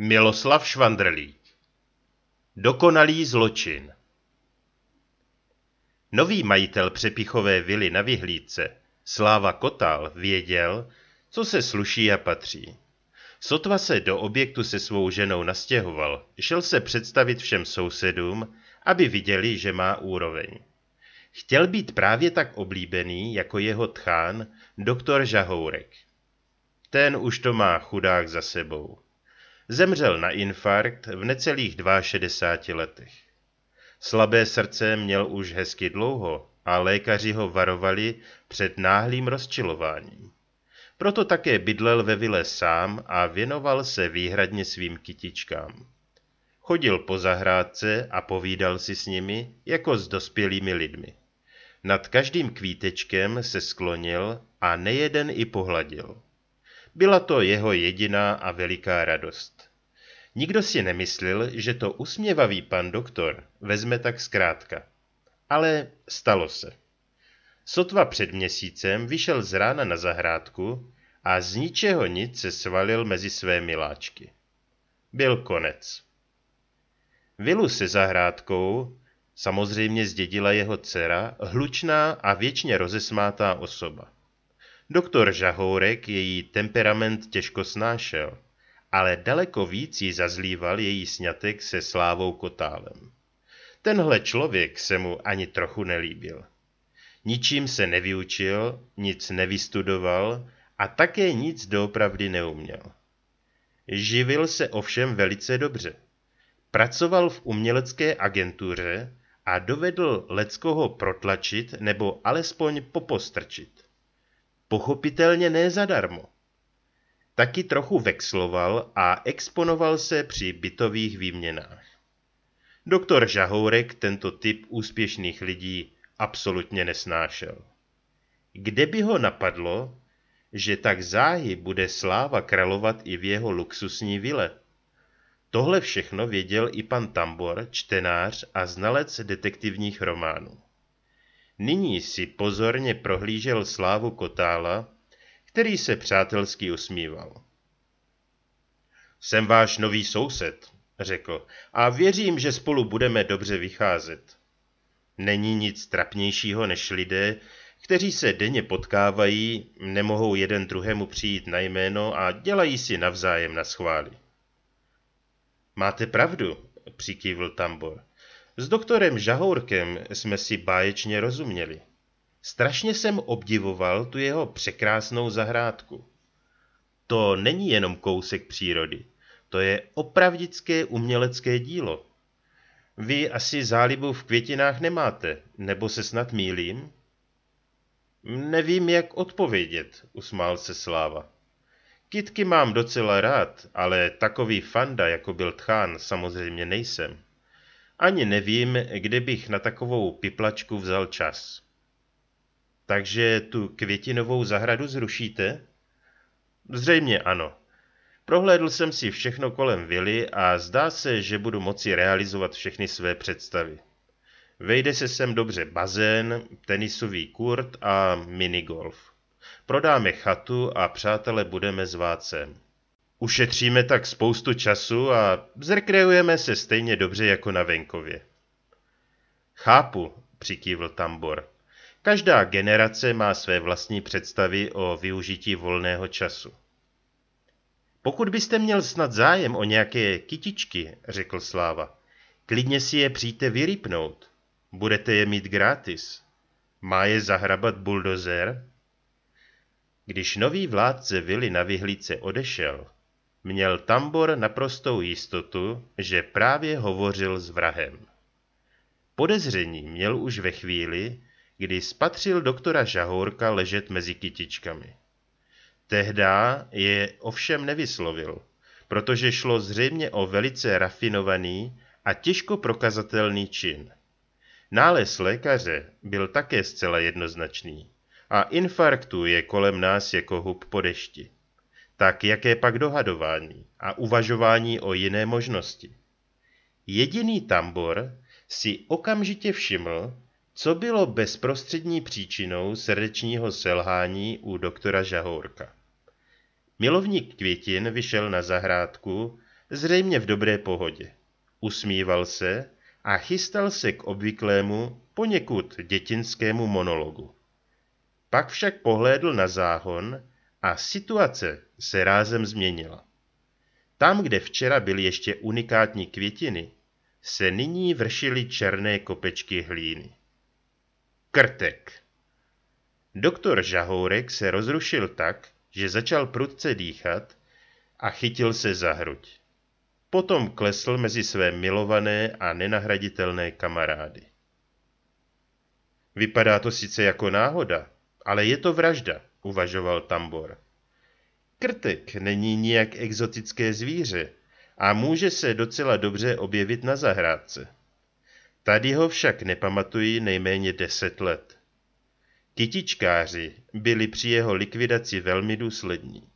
Miloslav Švandrlík Dokonalý zločin Nový majitel přepichové vily na vyhlídce, Sláva Kotal, věděl, co se sluší a patří. Sotva se do objektu se svou ženou nastěhoval, šel se představit všem sousedům, aby viděli, že má úroveň. Chtěl být právě tak oblíbený jako jeho tchán, doktor Žahourek. Ten už to má chudák za sebou. Zemřel na infarkt v necelých 62 letech. Slabé srdce měl už hezky dlouho a lékaři ho varovali před náhlým rozčilováním. Proto také bydlel ve vile sám a věnoval se výhradně svým kytičkám. Chodil po zahrádce a povídal si s nimi jako s dospělými lidmi. Nad každým kvítečkem se sklonil a nejeden i pohladil. Byla to jeho jediná a veliká radost. Nikdo si nemyslel, že to usměvavý pan doktor vezme tak zkrátka. Ale stalo se. Sotva před měsícem vyšel z rána na zahrádku a z ničeho nic se svalil mezi své miláčky. Byl konec. Vilu se zahrádkou samozřejmě zdědila jeho dcera, hlučná a věčně rozesmátá osoba. Doktor Žahourek její temperament těžko snášel, ale daleko víc jí zazlíval její sňatek se Slávou Kotálem. Tenhle člověk se mu ani trochu nelíbil. Ničím se nevyučil, nic nevystudoval a také nic doopravdy neuměl. Živil se ovšem velice dobře. Pracoval v umělecké agentuře a dovedl leckoho protlačit nebo alespoň popostrčit. Pochopitelně ne zadarmo. Taky trochu vexloval a exponoval se při bytových výměnách. Doktor Žahourek tento typ úspěšných lidí absolutně nesnášel. Kde by ho napadlo, že tak záhy bude sláva kralovat i v jeho luxusní vile? Tohle všechno věděl i pan Tambor, čtenář a znalec detektivních románů. Nyní si pozorně prohlížel slávu Kotála, který se přátelsky usmíval. Jsem váš nový soused, řekl, a věřím, že spolu budeme dobře vycházet. Není nic trapnějšího než lidé, kteří se denně potkávají, nemohou jeden druhému přijít na jméno a dělají si navzájem na schvály. Máte pravdu, přikývl Tambor. S doktorem Žahourkem jsme si báječně rozuměli. Strašně jsem obdivoval tu jeho překrásnou zahrádku. To není jenom kousek přírody, to je opravdické umělecké dílo. Vy asi zálibu v květinách nemáte, nebo se snad mýlím? Nevím, jak odpovědět, usmál se Sláva. Kitky mám docela rád, ale takový fanda, jako byl Tchán, samozřejmě nejsem. Ani nevím, kde bych na takovou piplačku vzal čas. Takže tu květinovou zahradu zrušíte? Zřejmě ano. Prohlédl jsem si všechno kolem vily a zdá se, že budu moci realizovat všechny své představy. Vejde se sem dobře bazén, tenisový kurt a minigolf. Prodáme chatu a přátele budeme zvát sem. Ušetříme tak spoustu času a zrekreujeme se stejně dobře jako na venkově. Chápu, přikývl Tambor. Každá generace má své vlastní představy o využití volného času. Pokud byste měl snad zájem o nějaké kytičky, řekl Sláva, klidně si je přijďte vyrypnout. Budete je mít gratis. Má je zahrabat buldozer? Když nový vládce vily na vyhlídce odešel, měl Tambor naprostou jistotu, že právě hovořil s vrahem. Podezření měl už ve chvíli, kdy spatřil doktora Žahourka ležet mezi kytičkami. Tehdá je ovšem nevyslovil, protože šlo zřejmě o velice rafinovaný a těžko prokazatelný čin. Nález lékaře byl také zcela jednoznačný a infarktu je kolem nás jako hub po dešti. Tak jaké pak dohadování a uvažování o jiné možnosti? Jediný tambor si okamžitě všiml, co bylo bezprostřední příčinou srdečního selhání u doktora Žahourka. Milovník květin vyšel na zahrádku, zřejmě v dobré pohodě. Usmíval se a chystal se k obvyklému, poněkud dětinskému monologu. Pak však pohlédl na záhon a situace se rázem změnila. Tam, kde včera byly ještě unikátní květiny, se nyní vršily černé kopečky hlíny. Krtek. Doktor Žahourek se rozrušil tak, že začal prudce dýchat a chytil se za hruď. Potom klesl mezi své milované a nenahraditelné kamarády. Vypadá to sice jako náhoda, ale je to vražda, uvažoval Tambor. Krtek není nijak exotické zvíře a může se docela dobře objevit na zahrádce. Tady ho však nepamatuji nejméně deset let. Kytičkáři byli při jeho likvidaci velmi důslední.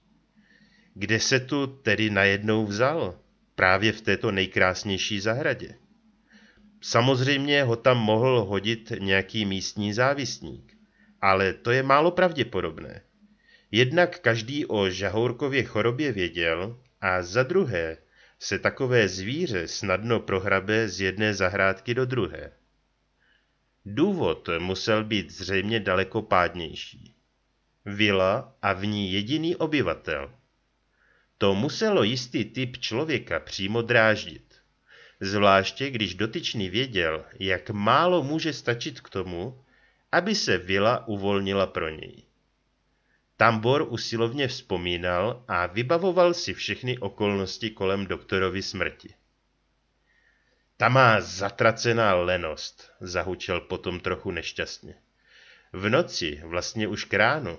Kde se tu tedy najednou vzal? Právě v této nejkrásnější zahradě. Samozřejmě ho tam mohl hodit nějaký místní závisník, ale to je málo pravděpodobné. Jednak každý o Žahourkově chorobě věděl a za druhé se takové zvíře snadno prohrabe z jedné zahrádky do druhé. Důvod musel být zřejmě daleko pádnější. Vila a v ní jediný obyvatel. To muselo jistý typ člověka přímo dráždit. Zvláště když dotyčný věděl, jak málo může stačit k tomu, aby se vila uvolnila pro něj. Tambor usilovně vzpomínal a vybavoval si všechny okolnosti kolem doktorovy smrti. Ta má zatracená lenost, zahučel potom trochu nešťastně. V noci, vlastně už k ránu,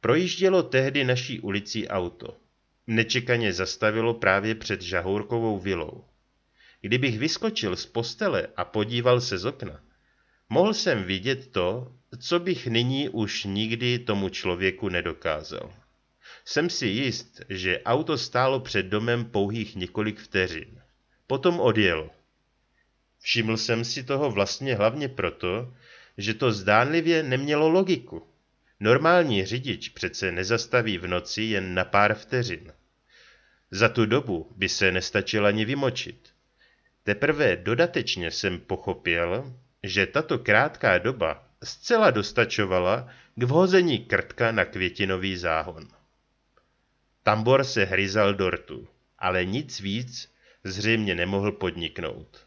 projíždělo tehdy naší ulicí auto. Nečekaně zastavilo právě před Žahourkovou vilou. Kdybych vyskočil z postele a podíval se z okna, mohl jsem vidět to, co bych nyní už nikdy tomu člověku nedokázal. Jsem si jist, že auto stálo před domem pouhých několik vteřin. Potom odjelo. Všiml jsem si toho vlastně hlavně proto, že to zdánlivě nemělo logiku. Normální řidič přece nezastaví v noci jen na pár vteřin. Za tu dobu by se nestačil ani vymočit. Teprve dodatečně jsem pochopil, že tato krátká doba zcela dostačovala k vhození krtka na květinový záhon. Tambor se hryzal dortu, ale nic víc zřejmě nemohl podniknout.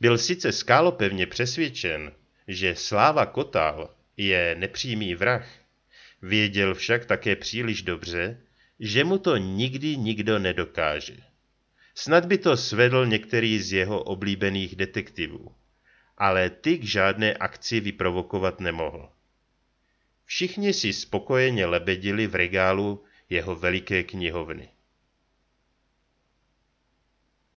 Byl sice skálopevně přesvědčen, že Sláva Kotal je nepřímý vrah, věděl však také příliš dobře, že mu to nikdy nikdo nedokáže. Snad by to svedl některý z jeho oblíbených detektivů ale ty k žádné akci vyprovokovat nemohl. Všichni si spokojeně lebedili v regálu jeho veliké knihovny.